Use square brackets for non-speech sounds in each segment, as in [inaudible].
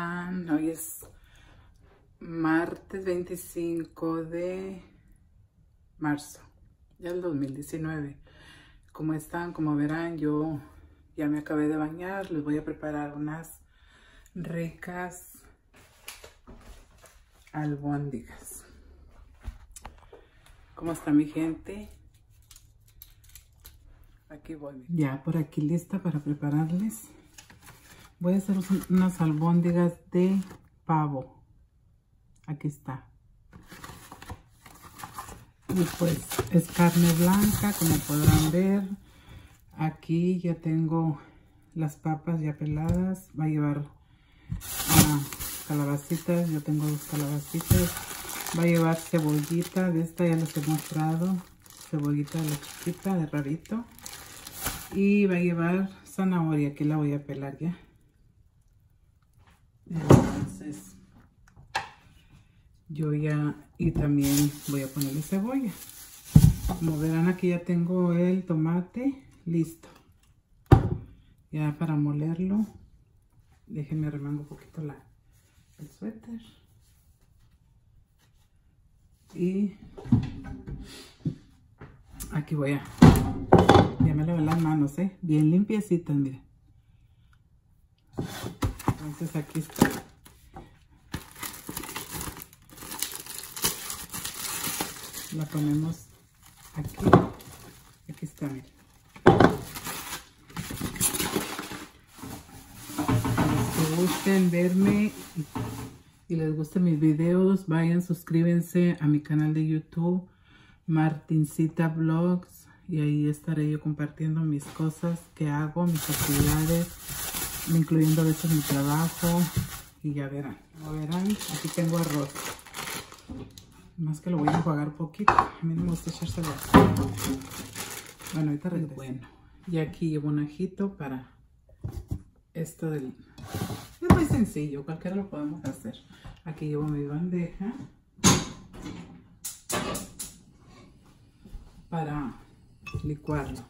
Hoy es martes 25 de marzo del 2019. ¿Cómo están? Como verán, yo ya me acabé de bañar. Les voy a preparar unas ricas albóndigas. ¿Cómo está mi gente? Aquí voy. Ya por aquí lista para prepararles. Voy a hacer unas albóndigas de pavo. Aquí está. Y pues es carne blanca, como podrán ver. Aquí ya tengo las papas ya peladas. Va a llevar calabacitas. Yo tengo dos calabacitas. Va a llevar cebollita. De esta ya les he mostrado. Cebollita de la chiquita, de rarito. Y va a llevar zanahoria. Aquí la voy a pelar ya. Entonces, yo ya, y también voy a ponerle cebolla. Como verán, aquí ya tengo el tomate listo. Ya para molerlo, déjenme remango un poquito la, el suéter. Y aquí voy a, ya me lavé las manos, ¿eh? Bien limpiecitas, miren. Entonces aquí está. La ponemos aquí. Aquí está, miren. Que gusten verme y, les gusten mis videos, vayan, suscríbanse a mi canal de YouTube, Martincita Vlogs. Y ahí estaré yo compartiendo mis cosas que hago, mis actividades, incluyendo a veces mi trabajo. Y ya verán, ya verán, aquí tengo arroz. Más que lo voy a enjuagar poquito. A mí no me gusta echárselo Bueno, ahorita regreso. Bueno, y aquí llevo un ajito para esto del... Es muy sencillo, cualquiera lo podemos hacer. Aquí llevo mi bandeja. Para licuarlo.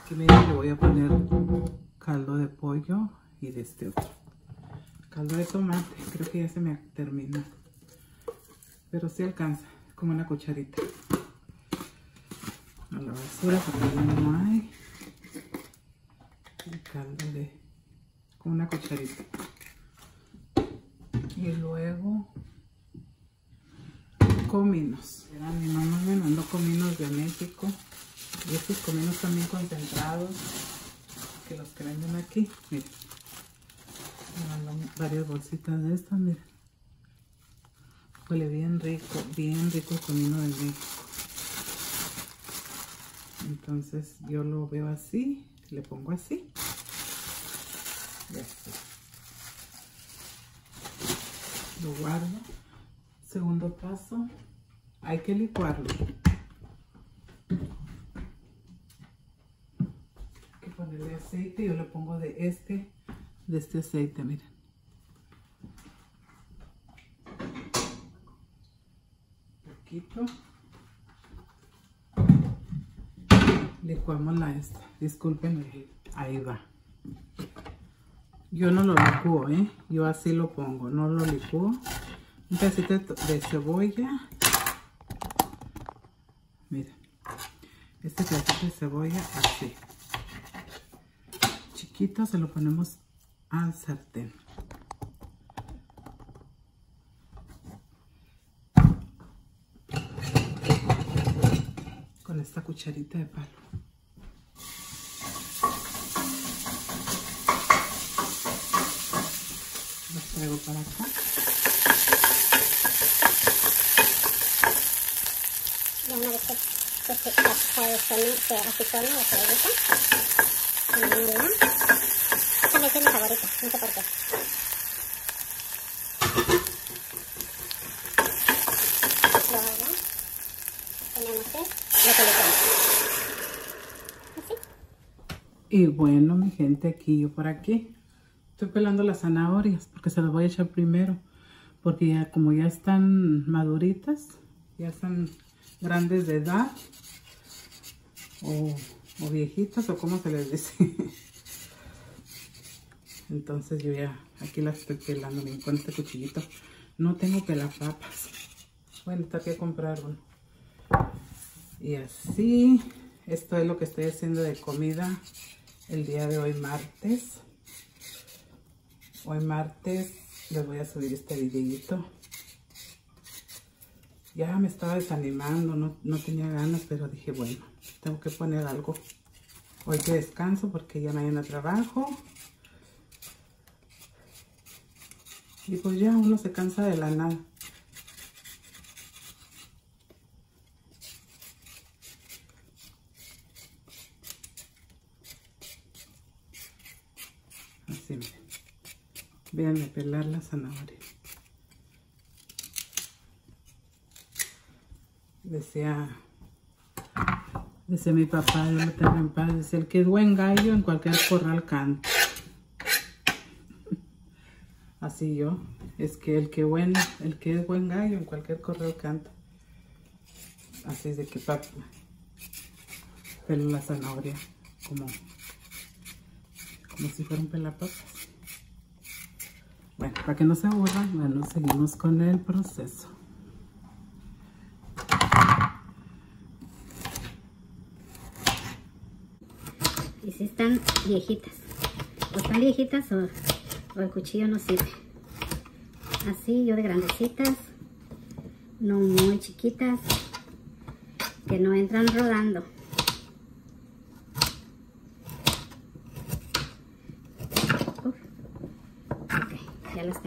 Aquí le voy a poner caldo de pollo y de este otro. Caldo de tomate, creo que ya se me terminó pero sí alcanza, como una cucharita. A la basura porque ya no hay. Caldo con una cucharita. Y luego cominos. mi mamá me mandó cominos de México. Y estos cominos también concentrados que los que venden aquí. Miren. Mandó varias bolsitas de estas, miren. Huele bien rico, bien rico el comino de México. Entonces yo lo veo así, le pongo así. Ya está. Lo guardo. Segundo paso, hay que licuarlo. Hay que ponerle aceite. Yo le pongo de este, de este aceite, miren. Licuamos la esta. Disculpen, ahí va. Yo no lo licuo, ¿eh? Yo así lo pongo, no lo licuo. Un pedacito de cebolla. Miren. Este pedacito de cebolla así. Se lo ponemos al sartén. esta cucharita de palo. Los traigo para acá. Se. Esta es mi favorita, no sé por qué. Y bueno, mi gente, aquí yo por aquí. Estoy pelando las zanahorias porque se las voy a echar primero. Porque ya como ya están maduritas, ya están grandes de edad. O, viejitas o como se les dice. [laughs] Entonces yo ya aquí las estoy pelando con este cuchillito. No tengo pelapapas. Bueno, está que comprar uno. Y así, esto es lo que estoy haciendo de comida el día de hoy martes. Hoy martes les voy a subir este videito. Ya me estaba desanimando, no, no tenía ganas, pero dije, bueno, tengo que poner algo. Hoy que descanso porque ya mañana trabajo. Y pues ya uno se cansa de la nada. Así miren. Véanme pelar la zanahoria. Decía, decía mi papá, yo lo tengo en paz, decía, el que es buen gallo en cualquier corral canta. [laughs] Así yo, es que el que bueno, el que es buen gallo en cualquier corral canta. Así es de que papá, pelo la zanahoria como, como si fuera un pelapapas. Bueno, para que no se aburran, bueno, seguimos con el proceso. Y si están viejitas. O están viejitas o, o el cuchillo no sirve. Así yo de grandecitas. No muy chiquitas. Que no entran rodando. Uf. Ok, ya las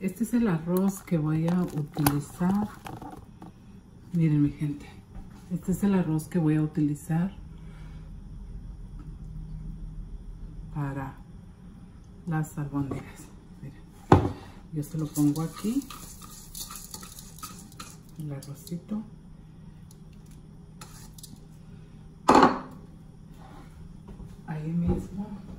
Este es el arroz que voy a utilizar. Miren mi gente. Este es el arroz que voy a utilizar para las albóndigas. Miren. Yo se lo pongo aquí. El arrocito. Ahí mismo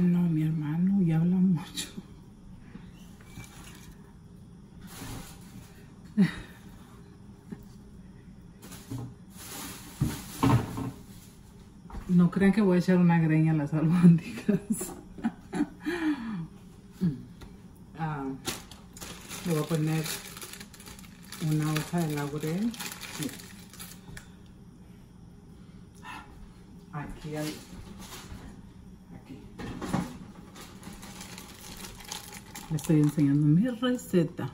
hermano, mi hermano y habla mucho No crean que voy a echar una greña a las albóndigas. [laughs] Ah, le voy a poner una hoja de laurel. Aquí hay. Aquí. Le estoy enseñando mi receta.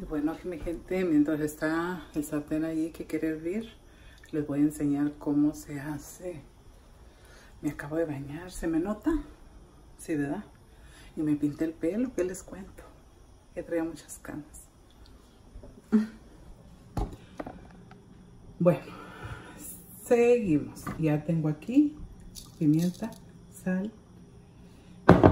Y bueno, mi gente, mientras está el sartén allí que quiere hervir, les voy a enseñar cómo se hace. Me acabo de bañar, ¿se me nota? Sí, ¿verdad? Y me pinté el pelo, ¿qué les cuento? Que traía muchas canas. Bueno, seguimos. Ya tengo aquí pimienta, sal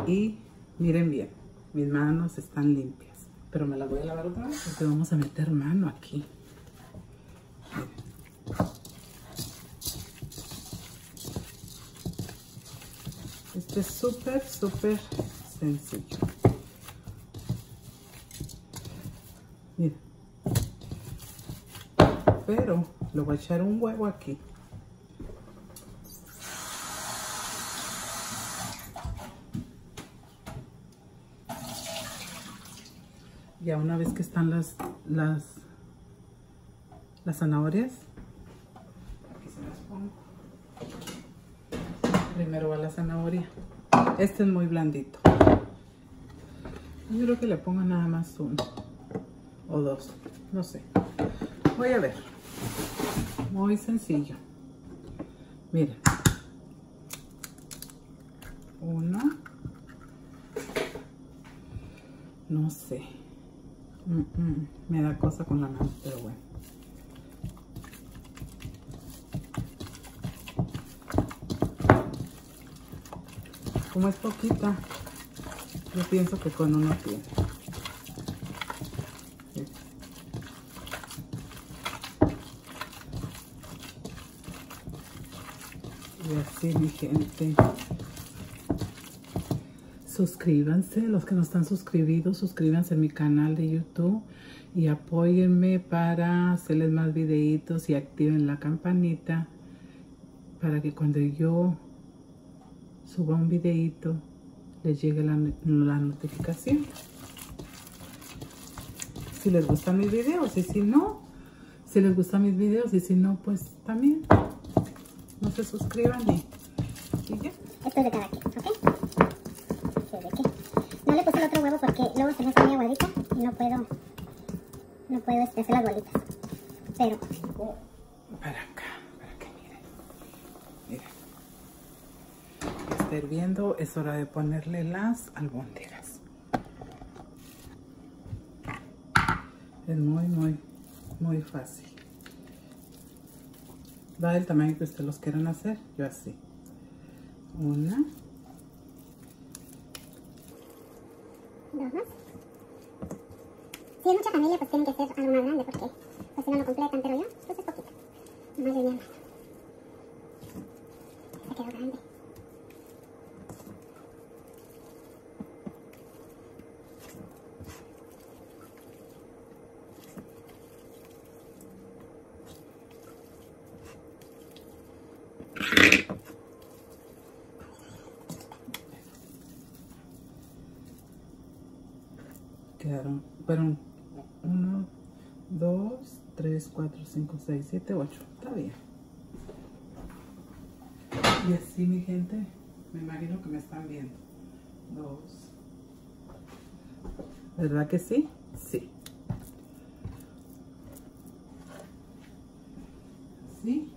y miren bien, mis manos están limpias. Pero me las voy a lavar otra vez porque vamos a meter mano aquí. Esto es súper, súper sencillo. Miren. Pero le voy a echar un huevo aquí. Ya una vez que están las, las, las zanahorias, aquí se las pongo. Primero va la zanahoria. Este es muy blandito. Yo creo que le pongo nada más uno o dos, no sé. Voy a ver. Muy sencillo. Miren. Uno. No sé. Mm -mm, me da cosa con la mano, pero bueno. Como es poquita, yo pienso que con uno tiene. Y así mi gente. Suscríbanse, los que no están suscribidos, suscríbanse a mi canal de YouTube y apóyenme para hacerles más videitos y activen la campanita para que cuando yo suba un videito les llegue la, notificación. Si les gustan mis videos y si no, si les gustan mis videos y si no, pues también no se suscriban y, ya. ¿ok? Sí, de qué. No le puse el otro huevo porque luego se me hace muy aguadita y no puedo, no puedo este, hacer las bolitas. Pero, Para acá, para que miren. Miren. Está hirviendo, es hora de ponerle las albóndigas. Es muy, muy, muy fácil. Va del tamaño que ustedes los quieran hacer, yo así. Una, dos más. Si es mucha familia, pues tienen que ser algo más grande porque pues si no lo completan, pero yo, pues es poquito. Más de mi hermano. Se quedó grande. quedaron, fueron 4, 5, 6, 7, 8. Está bien. Y así, mi gente, me imagino que me están viendo. Dos. ¿Verdad que sí? Sí. Sí.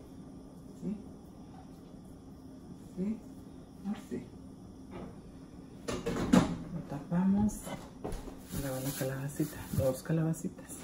Sí. Sí. Ah, así. Lo tapamos. La van calabacita. Dos calabacitas.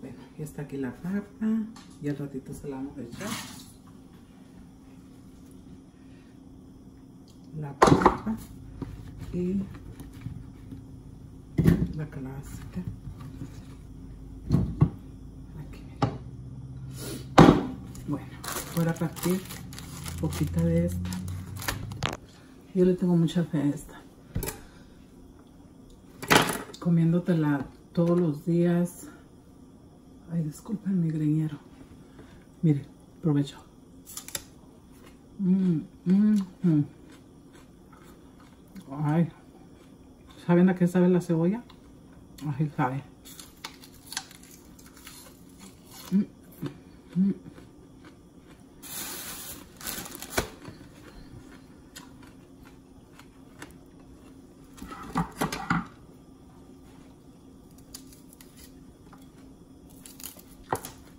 Bueno, ya está aquí la papa. Y al ratito se la vamos a echar. La papa y calabacita. Aquí, miren. Bueno, voy a partir poquita de esta. Yo le tengo mucha fe a esta. Comiéndotela todos los días. Ay, disculpen mi greñero. Mire, provecho. Mm, mm, mm. Ay, ¿saben a qué sabe la cebolla? Ay, sabe.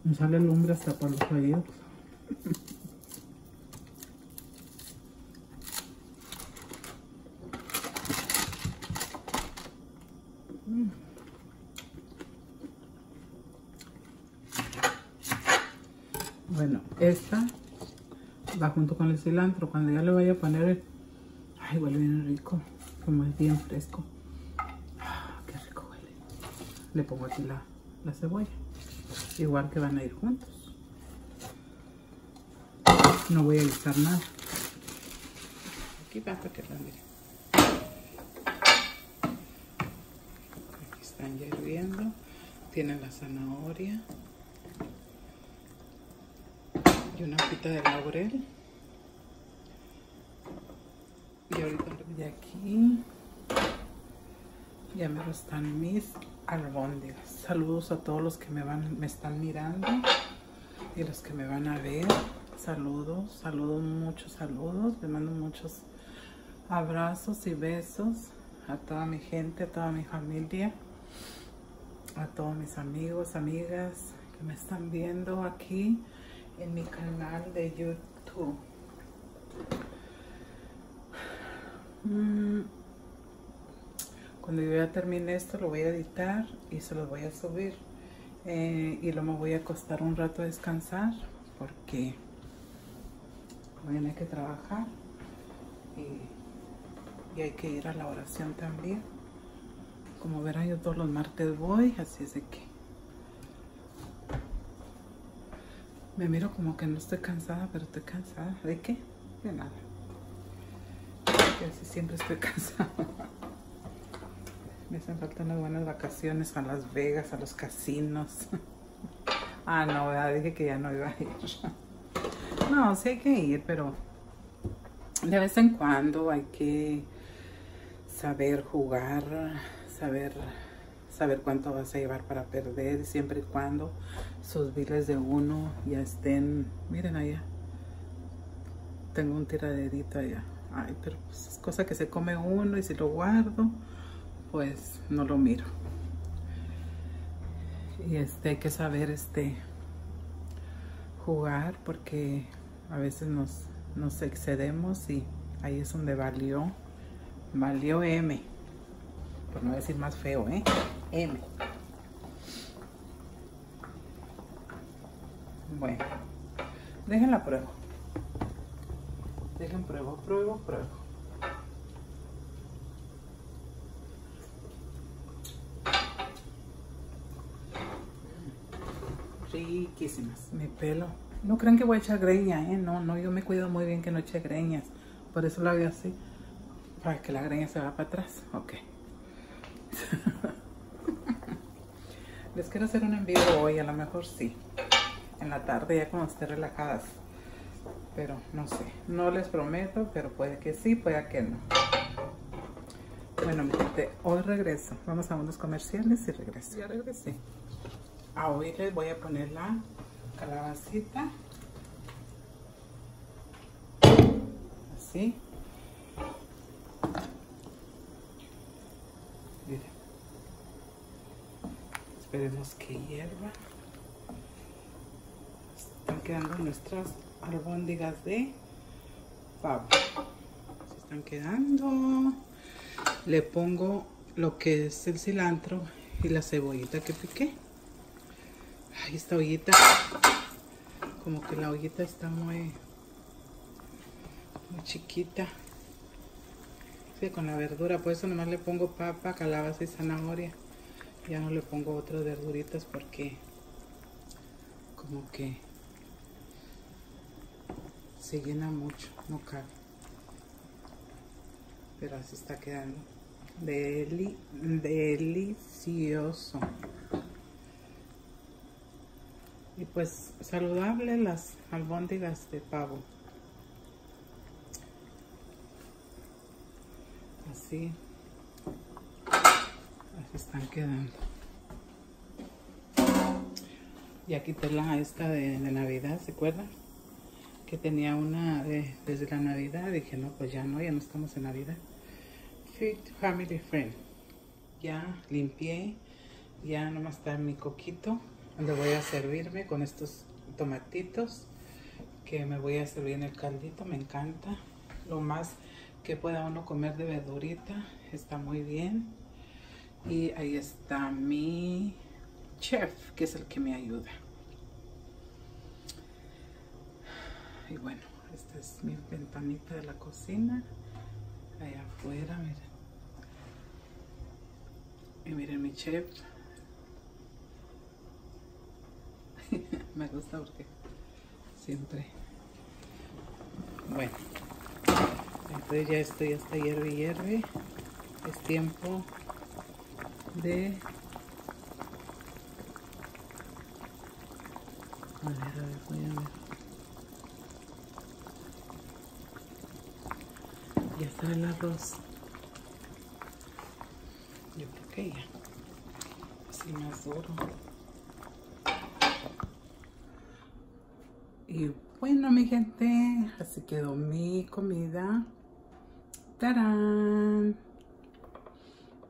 Me sale lumbre hasta por los oídos. Bueno, esta va junto con el cilantro. Cuando ya le vaya a poner. Ay, huele bien rico. Como es bien fresco. Ah, qué rico huele. Le pongo aquí la, la cebolla. Igual que van a ir juntos. No voy a guisar nada. Aquí para que la miren. Aquí están ya hirviendo. Tienen la zanahoria. Y una hojita de laurel. Y aquí ya me están mis albóndigas. Saludos a todos los que me van, me están mirando y los que me van a ver. Saludos, saludos, muchos saludos. Les mando muchos abrazos y besos a toda mi gente, a toda mi familia, a todos mis amigos, amigas que me están viendo aquí en mi canal de YouTube. Mm. Cuando yo ya termine esto lo voy a editar y se lo voy a subir. Eh, y luego me voy a acostar un rato a descansar porque mañana hay que trabajar y, y, hay que ir a la oración también. Como verán yo todos los martes voy, así es de que me miro como que no estoy cansada, pero estoy cansada. ¿De qué? De nada. Casi siempre estoy [laughs] cansada. Me hacen falta unas buenas vacaciones a Las Vegas, a los casinos. [laughs] ah, no, dije que ya no iba a ir. [laughs] no, sí hay que ir, pero de vez en cuando hay que saber jugar, saber saber cuánto vas a llevar para perder, siempre y cuando sus biles de uno ya estén, miren allá, tengo un tiraderito allá, ay, pero pues es cosa que se come uno y si lo guardo, pues no lo miro. Y este hay que saber este jugar porque a veces nos, nos excedemos y ahí es donde valió, valió M. Por no decir más feo, ¿eh? M. Bueno, déjenla prueba. Dejen pruebo, pruebo, pruebo. riquísimas. Mi pelo. No crean que voy a echar greña, ¿eh? No, no, yo me cuido muy bien que no eche greñas. Por eso lo hago así. Para que la greña se va para atrás. Ok. [laughs] Les quiero hacer un envío hoy, a lo mejor sí. En la tarde ya cuando esté relajadas. Pero no sé. No les prometo, pero puede que sí, puede que no. Bueno, mi gente, hoy regreso. Vamos a unos comerciales y regreso. Ya regresé. Ah, hoy les voy a poner la calabacita. Así. Miren. Esperemos que hierva. Están quedando nuestras albóndigas de pavo. Se están quedando. Le pongo lo que es el cilantro y la cebollita que piqué. Ay, esta ollita, como que la ollita está muy, muy chiquita. Sí, con la verdura, por eso nomás le pongo papa, calabaza y zanahoria. Ya no le pongo otras verduritas porque como que se llena mucho, no cabe. Pero así está quedando. Deli delicioso y pues saludable las albóndigas de pavo así así están quedando ya quité la esta de, navidad se acuerdan que tenía una desde la navidad dije no pues ya no ya no estamos en navidad fit family friend ya limpié ya nomás está mi coquito donde voy a servirme con estos tomatitos que me voy a servir en el caldito, me encanta. Lo más que pueda uno comer de verdurita, está muy bien. Y ahí está mi chef, que es el que me ayuda. Y bueno, esta es mi ventanita de la cocina. Allá afuera, miren. Y miren mi chef. [laughs] me gusta porque siempre bueno entonces ya esto ya está hierve hierve es tiempo de a ver, a ver, voy a ver Ya está el arroz. Yo creo que ya. Así más duro. Y bueno, mi gente, así quedó mi comida. ¡Tarán!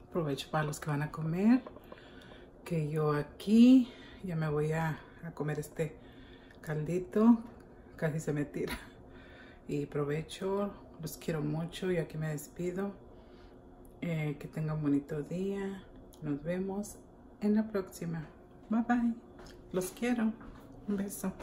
Aprovecho para los que van a comer. Que yo aquí ya me voy a, a comer este caldito. Casi se me tira. Y provecho. Los quiero mucho y aquí me despido. Eh, que tengan un bonito día. Nos vemos en la próxima. Bye bye. Los quiero. Un beso.